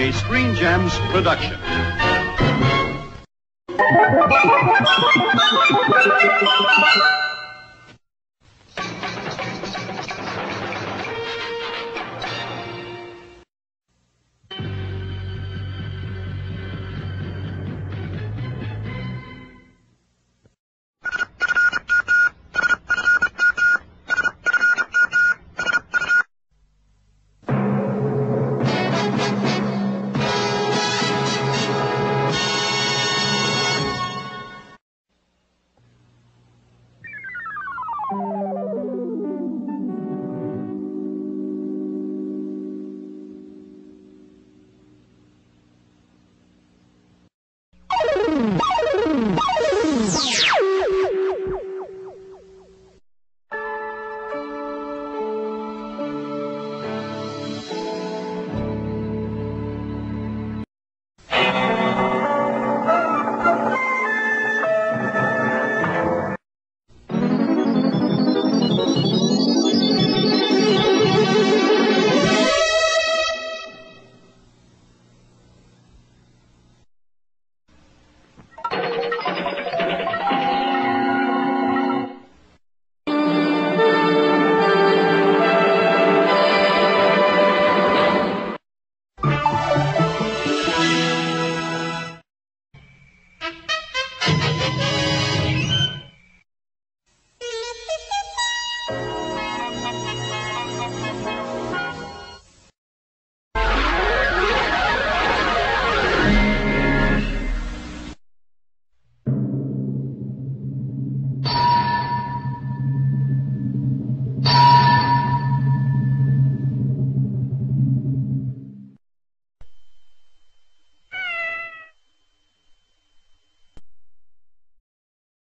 A Screen Gems production.